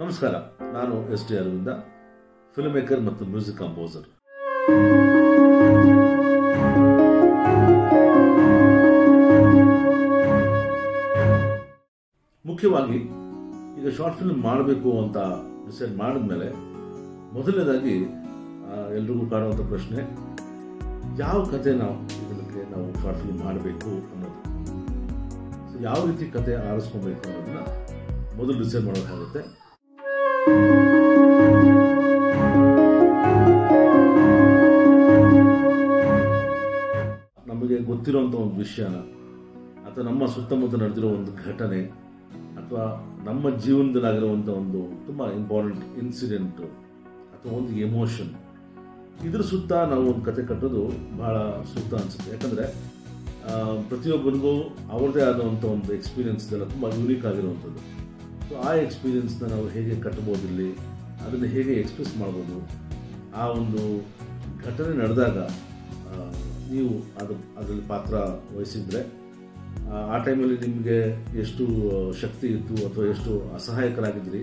ನಮಸ್ಕಾರ, ನಾನು S T Aravinda film maker ಮತ್ತು ಮ್ಯೂಸಿಕ್ ಕಂಪೋಸರ್ ಮುಖ್ಯವಾಗಿ, ಈಗ ಶಾರ್ಟ್ ಫಿಲ್ಮ್ ಮಾಡಬೇಕು ಅಂತ ಡಿಸೈಡ್ ಮಾಡಿದ್ಮೇಲೆ, ಮೊದಲನೇದಾಗಿ ಎಲ್ರಿಗೂ ಕಾಣುವಂಥ ಪ್ರಶ್ನೆ, ಯಾವ ಕತೆ ನಾವು ಇದಕ್ಕೆ ನಾವು ಶಾರ್ಟ್ ಫಿಲ್ಮ್ ಮಾಡಬೇಕು ಅನ್ನೋದು. ಯಾವ ರೀತಿ ಕತೆ ಆರಿಸ್ಕೊಬೇಕು ಅನ್ನೋದನ್ನ ಮೊದಲು ಡಿಸೈಡ್ ಮಾಡೋಕ್ಕಾಗುತ್ತೆ ನಮಗೆ ಗೊತ್ತಿರುವಂಥ ಒಂದು ವಿಷಯ ಅಥವಾ ನಮ್ಮ ಸುತ್ತಮುತ್ತ ನಡೆದಿರೋ ಒಂದು ಘಟನೆ, ಅಥವಾ ನಮ್ಮ ಜೀವನದಲ್ಲಾಗಿರುವಂಥ ಒಂದು ತುಂಬ ಇಂಪಾರ್ಟೆಂಟ್ ಇನ್ಸಿಡೆಂಟು ಅಥವಾ ಒಂದು ಎಮೋಷನ್ ಇದ್ರ ಸುತ್ತ ನಾವು ಒಂದು ಕತೆ ಕಟ್ಟೋದು ಬಹಳ ಸೂಕ್ತ ಅನಿಸುತ್ತೆ. ಯಾಕಂದರೆ ಪ್ರತಿಯೊಬ್ಬರಿಗೂ ಅವ್ರದ್ದೇ ಆದಂಥ ಒಂದು ಎಕ್ಸ್ಪೀರಿಯನ್ಸ್ ಇದೆಲ್ಲ ತುಂಬ ಯೂನಿಕ್ ಆಗಿರುವಂಥದ್ದು. ಸೊ ಆ ಎಕ್ಸ್ಪೀರಿಯನ್ಸ್ನ ನಾವು ಹೇಗೆ ಕಟ್ಬೋದು ಇಲ್ಲಿ? ಅದನ್ನು ಹೇಗೆ ಎಕ್ಸ್ಪ್ರೆಸ್ ಮಾಡ್ಬೋದು? ಆ ಒಂದು ಘಟನೆ ನಡೆದಾಗ ನೀವು ಅದು ಅದರಲ್ಲಿ ಪಾತ್ರ ವಹಿಸಿದ್ರೆ ಆ, ಟೈಮಲ್ಲಿ ನಿಮಗೆ ಎಷ್ಟು ಶಕ್ತಿ ಇತ್ತು ಅಥವಾ ಎಷ್ಟು ಅಸಹಾಯಕರಾಗಿದ್ರಿ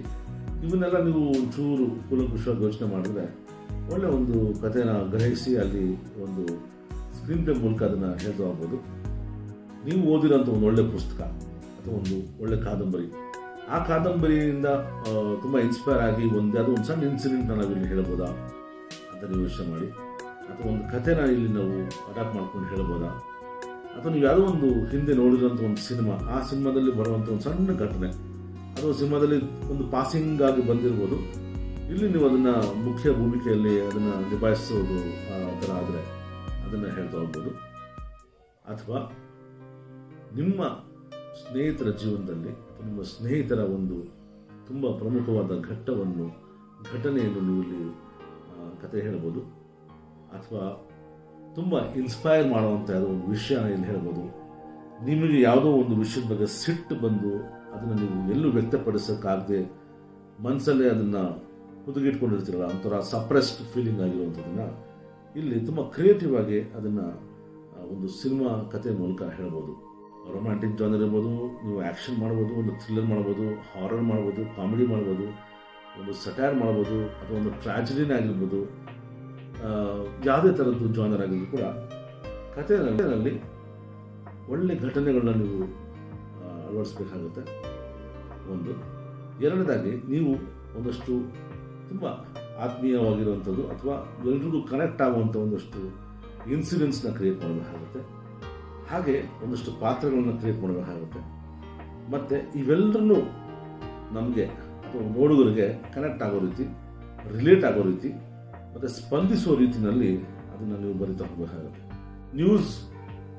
ಇವನ್ನೆಲ್ಲ ನೀವು ಒಂಚೂರು ಕೂಲಂಕುಷವಾಗಿ ಯೋಚನೆ ಮಾಡಿದ್ರೆ ಒಳ್ಳೆ ಒಂದು ಕಥೆನ ಗ್ರಹಿಸಿ ಅಲ್ಲಿ ಒಂದು ಸ್ಕ್ರೀನ್ ಪ್ಲೇ ಮೂಲಕ ಅದನ್ನು ಹೇಳ್ತಾ ಹೋಗ್ಬೋದು. ನೀವು ಓದಿರೋಂಥ ಒಂದು ಒಳ್ಳೆ ಪುಸ್ತಕ ಅಥವಾ ಒಂದು ಒಳ್ಳೆ ಕಾದಂಬರಿ. ಆ ಕಾದಂಬರಿಯಿಂದ ತುಂಬ ಇನ್ಸ್ಪೈರ್ ಆಗಿ ಒಂದು ಯಾವುದೋ ಒಂದು ಸಣ್ಣ ಇನ್ಸಿಡೆಂಟ್ ನಾವು ಇಲ್ಲಿ ಹೇಳ್ಬೋದಾ? ಅಂತ ನೀವು ಯೋಚನೆ ಮಾಡಿ. ಅಥವಾ ಒಂದು ಕಥೆನ ಇಲ್ಲಿ ನಾವು ಅಡಾಪ್ಟ್ ಮಾಡ್ಕೊಂಡು ಹೇಳ್ಬೋದಾ? ಅಥವಾ ನೀವು ಯಾವುದೋ ಒಂದು ಹಿಂದೆ ನೋಡಿರೋಂಥ ಒಂದು ಸಿನಿಮಾ, ಆ ಸಿನಿಮಾದಲ್ಲಿ ಬರುವಂಥ ಒಂದು ಸಣ್ಣ ಘಟನೆ. ಅಥವಾ ಸಿನಿಮಾದಲ್ಲಿ ಒಂದು ಪಾಸಿಂಗ್ ಆಗಿ ಬಂದಿರ್ಬೋದು. ಇಲ್ಲಿ ನೀವು ಅದನ್ನು ಮುಖ್ಯ ಭೂಮಿಕೆಯಲ್ಲಿ ಅದನ್ನು ನಿಭಾಯಿಸೋದು, ಆ ಥರ ಆದರೆ ಅದನ್ನು ಹೇಳ್ತಾ ಹೋಗ್ಬೋದು. ಅಥವಾ ನಿಮ್ಮ ಸ್ನೇಹಿತರ ಜೀವನದಲ್ಲಿ ನಿಮ್ಮ ಸ್ನೇಹಿತರ ಒಂದು ತುಂಬ ಪ್ರಮುಖವಾದ ಘಟ್ಟವನ್ನು, ಘಟನೆಯನ್ನು ನೀವು ಇಲ್ಲಿ ಕತೆ ಹೇಳ್ಬೋದು. ಅಥವಾ ತುಂಬ ಇನ್ಸ್ಪೈರ್ ಮಾಡುವಂಥ ಯಾವುದೋ ಒಂದು ವಿಷಯ ಇಲ್ಲಿ ಹೇಳ್ಬೋದು. ನಿಮಗೆ ಯಾವುದೋ ಒಂದು ವಿಷಯದ ಬಗ್ಗೆ ಸಿಟ್ಟು ಬಂದು ಅದನ್ನು ನೀವು ಎಲ್ಲೂ ವ್ಯಕ್ತಪಡಿಸೋಕ್ಕಾಗದೆ ಮನಸ್ಸಲ್ಲೇ ಅದನ್ನು ಹುದುಗಿಟ್ಕೊಂಡಿರ್ತೀರಲ್ಲ, ಒಂಥರ ಸಪ್ರೆಸ್ಡ್ ಫೀಲಿಂಗ್ ಆಗಿರುವಂಥದ್ದನ್ನು, ಇಲ್ಲಿ ತುಂಬ ಕ್ರಿಯೇಟಿವ್ ಆಗಿ ಅದನ್ನು ಒಂದು ಸಿನಿಮಾ ಕತೆ ಮೂಲಕ ಹೇಳ್ಬೋದು. ರೊಮ್ಯಾಂಟಿಕ್ ಜಾನರ್ ಇರ್ಬೋದು, ನೀವು ಆ್ಯಕ್ಷನ್ ಮಾಡ್ಬೋದು, ಒಂದು ಥ್ರಿಲ್ಲರ್ ಮಾಡ್ಬೋದು ಹಾರರ್ ಮಾಡ್ಬೋದು ಕಾಮಿಡಿ ಮಾಡ್ಬೋದು, ಒಂದು ಸಟೈರ್ ಮಾಡ್ಬೋದು, ಅಥವಾ ಒಂದು ಟ್ರಾಜಿಡಿನೇ ಆಗಿರ್ಬೋದು ಯಾವುದೇ ಥರದ್ದು ಜಾನರ್ ಆಗಿದ್ರು ಕೂಡ ಕಥೆನಲ್ಲಿ ಒಳ್ಳೆ ಘಟನೆಗಳನ್ನ ನೀವು ಅಳವಡಿಸ್ಬೇಕಾಗುತ್ತೆ. ಒಂದು. ಎರಡನೇದಾಗಿ, ನೀವು ಒಂದಷ್ಟು ತುಂಬ ಆತ್ಮೀಯವಾಗಿರುವಂಥದ್ದು ಅಥವಾ ಎಲ್ರಿಗೂ ಕನೆಕ್ಟ್ ಆಗುವಂಥ ಒಂದಷ್ಟು ಇನ್ಸಿಡೆಂಟ್ಸ್ನ ಕ್ರಿಯೇಟ್ ಮಾಡಬೇಕಾಗುತ್ತೆ. ಹಾಗೆ ಒಂದಷ್ಟು ಪಾತ್ರಗಳನ್ನ ಕ್ರಿಯೇಟ್ ಮಾಡಬೇಕಾಗುತ್ತೆ. ಮತ್ತು ಇವೆಲ್ಲರನ್ನೂ ನಮಗೆ ಅಥವಾ ನೋಡುಗರಿಗೆ ಕನೆಕ್ಟ್ ಆಗೋ ರೀತಿ ರಿಲೇಟ್ ಆಗೋ ರೀತಿ, ಮತ್ತು ಸ್ಪಂದಿಸುವ ರೀತಿಯಲ್ಲಿ ಅದನ್ನು ನೀವು ಬರಿತಾ ಹೋಗಬೇಕಾಗುತ್ತೆ. ನ್ಯೂಸ್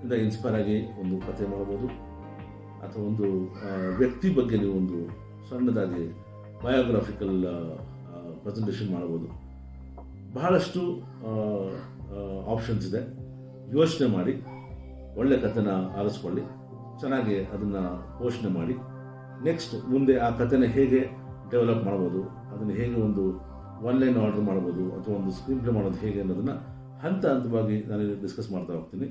ಇಂದ ಇನ್ಸ್ಪೈರ್ ಆಗಿ ಒಂದು ಕತೆ ಮಾಡ್ಬೋದು. ಅಥವಾ ಒಂದು ವ್ಯಕ್ತಿ ಬಗ್ಗೆ ನೀವು ಒಂದು ಸಣ್ಣದಾಗಿ ಬಯೋಗ್ರಾಫಿಕಲ್ ಪ್ರೆಸೆಂಟೇಷನ್ ಮಾಡ್ಬೋದು. ಬಹಳಷ್ಟು ಆಪ್ಷನ್ಸ್ ಇದೆ. ಯೋಚನೆ ಮಾಡಿ. ಒಳ್ಳೆ ಕಥೆನ ಆರಿಸ್ಕೊಳ್ಳಿ, ಚೆನ್ನಾಗಿ ಅದನ್ನು ಪೋಷಣೆ ಮಾಡಿ. ನೆಕ್ಸ್ಟ್ ಮುಂದೆ ಆ ಕಥೆನ ಹೇಗೆ ಡೆವಲಪ್ ಮಾಡ್ಬೋದು, ಅದನ್ನು ಹೇಗೆ ಒಂದು ಆನ್ಲೈನ್ ಆರ್ಡರ್ ಮಾಡ್ಬೋದು, ಅಥವಾ ಒಂದು ಸ್ಕ್ರೀನ್ ಪ್ಲೇ ಮಾಡೋದು ಹೇಗೆ ಅನ್ನೋದನ್ನು ಹಂತ ಹಂತವಾಗಿ ನಾನು ಡಿಸ್ಕಸ್ ಮಾಡ್ತಾ ಹೋಗ್ತೀನಿ.